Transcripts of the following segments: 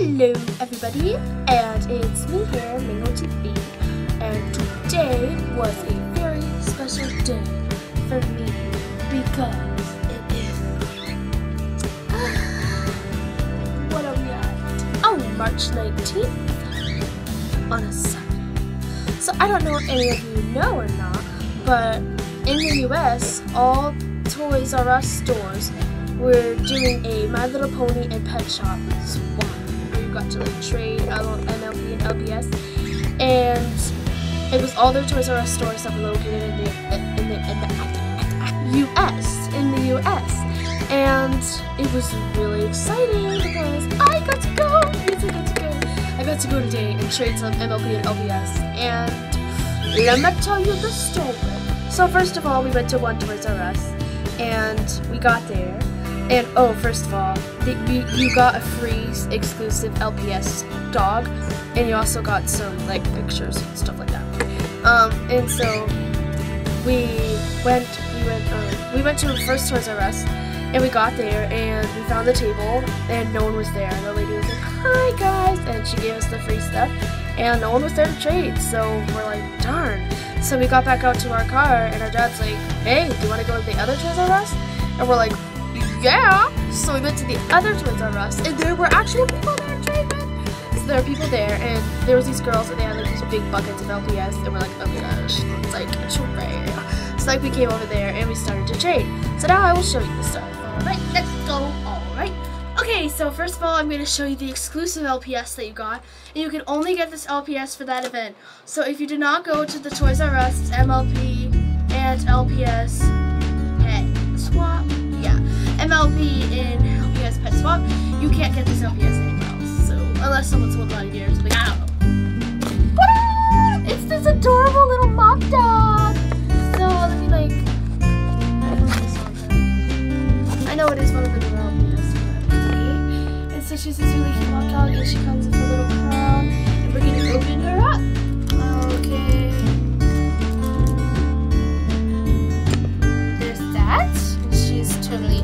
Hello everybody, and it's me here, Mango TV, and today was a very special day for me because it is what are we at? Oh, March 19th on a Sunday. So I don't know if any of you know or not, but in the US, all Toys R Us stores were doing a My Little Pony and Pet Shop swap got to like trade MLP and LPS, and it was all their Toys R Us stores that were located in the in the, in the U.S. in the U.S. And it was really exciting because I got to go. I got to go. I got to go today and trade some MLP and LPS. And let me tell you the story. So first of all, we went to one Toys R Us, and we got there and oh, first of all, the, you, you got a free exclusive LPS dog, and you also got some like pictures and stuff like that. Um, and so we went, we went, uh, we went to the first Toys R Us, and we got there, and we found the table, and no one was there. And the lady was like, "Hi guys," and she gave us the free stuff, and no one was there to trade. So we're like, "Darn." So we got back out to our car, and our dad's like, "Hey, do you want to go to the other Toys R Us?" And we're like, yeah. So we went to the other Toys R Us, and there were actually people there trading. So there were people there, and there was these girls, and they had like these big buckets of LPS, and we're like, oh my gosh, it's like a. So like we came over there, and we started to trade. So now I will show you the stuff. All right, let's go. All right. Okay, so first of all, I'm going to show you the exclusive LPS that you got, and you can only get this LPS for that event. So if you did not go to the Toys R Us MLP and LPS MLP in LPS Pet Swap, you can't get this LPS anywhere else. So unless someone sold out of gear or something, I don't know. It's this adorable little mop dog. So let me like. I know it is one of the but okay. And so she's this really cute mop dog, and she comes with a little crown, and we're gonna open her up. Okay. There's that. She's totally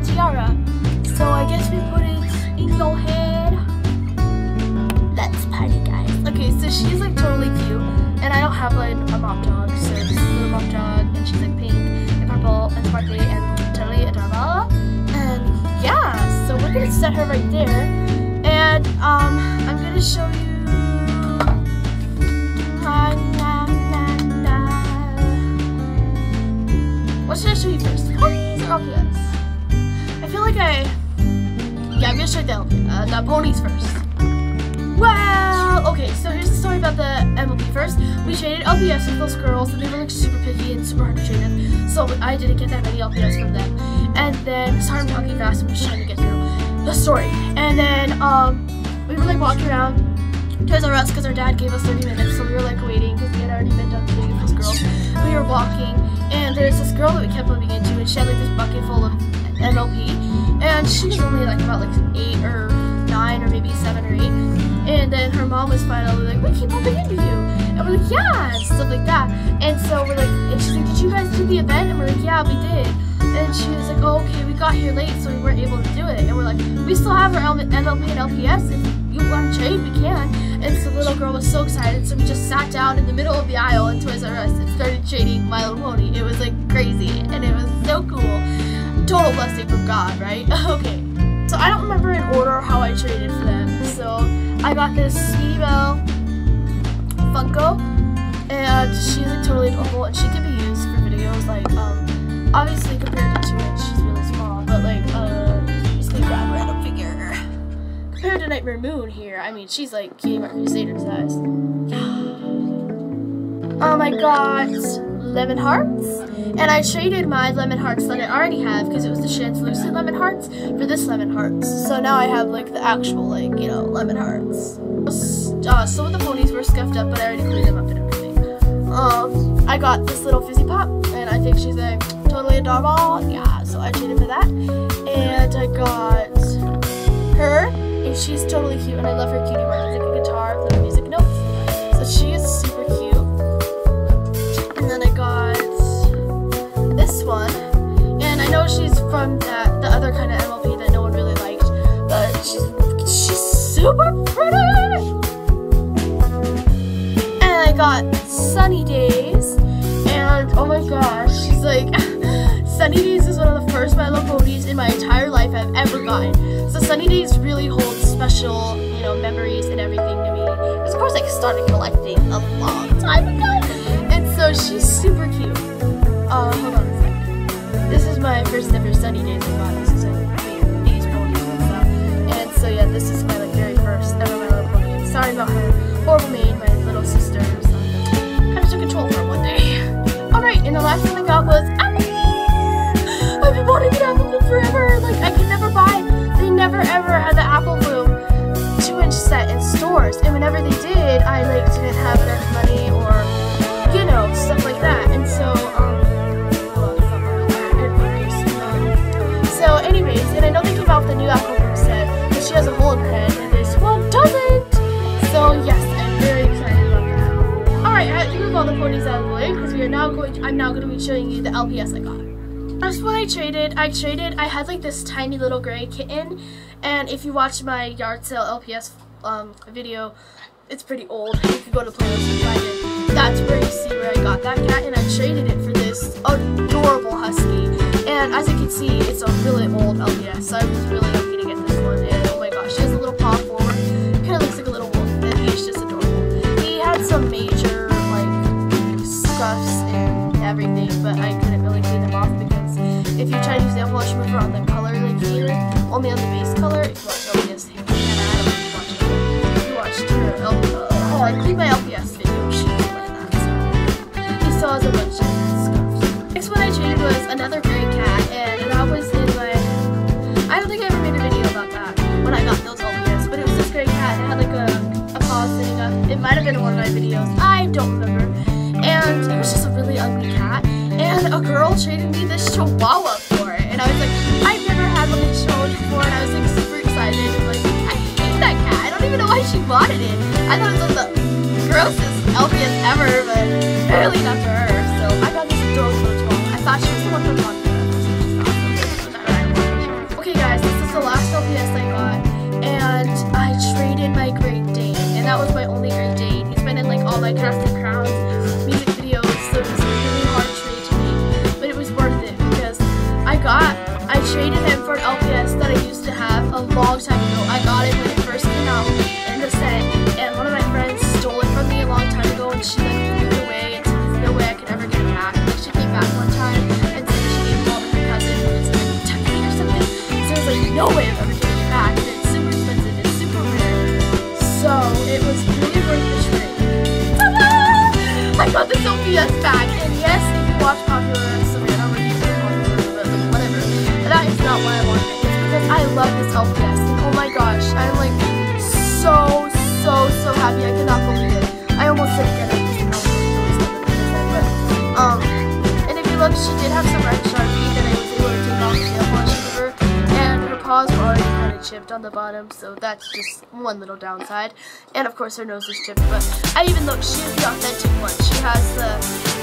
tiara. So I guess we put it in your head. Let's party, guys. Okay, so she's like totally cute, and I don't have like a mop dog, so this is a little mop dog, and she's like pink and purple and sparkly and totally adorable. And yeah, so we're gonna set her right there, and um, I'm gonna show you. What should I show you first? Ponies or LPS? Feel like I. Yeah, I'm gonna show the, uh, the ponies first. Well, okay, so here's the story about the MLP first. We traded LPS with those girls, and they were like super picky and super hard to trade with. So I didn't get that many LPS from them. And then, sorry I'm talking fast, I'm just trying to get through the story. And then, um, we were like walking around Toys R Us because our dad gave us 30 minutes, so we were like waiting because we had already been done trading with those girls. We were walking, and there's this girl that we kept bumping into, and she had like this bucket full of MLP, and she was only like about like eight or nine or maybe seven or eight. And then her mom was finally like, we keep bumping into you. And we're like, yeah, and stuff like that. And so we're like, and she's like, did you guys do the event? And we're like, yeah, we did. And she was like, oh, okay, we got here late, so we weren't able to do it. And we're like, we still have our MLP and LPS. If you want to trade, we can. And so the little girl was so excited, so we just sat down in the middle of the aisle in Toys R Us and started trading My Little Pony. It was like crazy, and it was so cool. Total blessing from God, right? okay. So I don't remember in order how I traded for them. So I got this Belle Funko, and she's like totally adorable, and she can be used for videos. Like, um, obviously compared to two inch, she's really small, but like, uh, just gonna grab a random figure. Compared to Nightmare Moon here, I mean, she's like Cutie Mark Crusader size. oh my God, lemon hearts, and I traded my lemon hearts that I already have because it was the translucent lemon hearts for this lemon hearts. So now I have like the actual like you know lemon hearts. Uh, some of the ponies were scuffed up, but I already cleaned them up and everything. Um, I got this little fizzy pop, and I think she's like totally adorable. Yeah, so I traded for that, and I got her, and she's totally cute, and I love her cutie mark. It's like a guitar, little music notes. So she is super cute. Sunny Days is one of the first Little Ponies in my entire life I've ever gotten. So Sunny Days really holds special, you know, memories and everything to me. Because of course I started collecting a long time ago. And so she's super cute. Uh, hold on a. This is my first ever Sunny Days I got. This is like these ponies and. And so yeah, this is ever had the apple bloom two inch set in stores. And whenever they did, I like didn't have enough money or you know stuff like that. And so um. So anyways, and I know they came out with the new apple bloom set, but she has a hole in her head, and this one doesn't. So yes, I'm very excited about that. All right, I have to move all the ponies out of the way because we are now going. To, I'm now going to be showing you the LPS I got. First one I traded, I traded, I had like this tiny little gray kitten, and if you watch my yard sale LPS um, video, it's pretty old, you can go to playlist and find it. That's where you see where I got that cat, and I traded it for this adorable husky, and as you can see, it's a really old LPS, so I was really lucky to get this one, and oh my gosh, she has a little paw forward, kind of looks like a little wolf, and he's just adorable. He had some major, like, scuffs and everything, but I if you try to use nail polish remover on the color like here, only on the base color, if you watch LPS, and I don't watch it. If you watched her, oh, I cleaned my LPS video, she like that, so. He still has a bunch of scuffs. Next one I traded was another gray cat, and that was in my, I don't think I ever made a video about that, when I got those LPS, but it was this gray cat, it had like a, a paw sitting up, it might have been one of my videos, I don't remember, and it was just a really ugly cat, and a girl traded me this chihuahua for it. And I was like, I've never had these chihuahuas before, and I was like super excited. And like, I hate that cat. I don't even know why she bought it in. I thought it was the grossest LPS ever, but apparently not to her. So I got this adorable little chihuahua. I thought she was the one from Montana. Okay guys, this is the last LPS I got, and I traded my Great Dane, and that was my only Great Dane. He's been in like all my casting not why I wanted. Because I love this LPS, and oh my gosh, I'm like so, so, so happy. I cannot believe it. I almost didn't get it but um, and if you look, she did have some red sharpie that I was able to take off the nail polish remover, and her paws were already kind of chipped on the bottom, so that's just one little downside. And of course, her nose is chipped, but I even look, she is the authentic one. She has the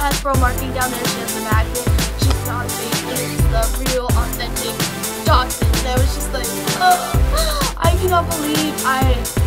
Hasbro marking down there, she has the magnet, she's not fake, it is the real, authentic Dachshund. And I was just like, oh, I cannot believe I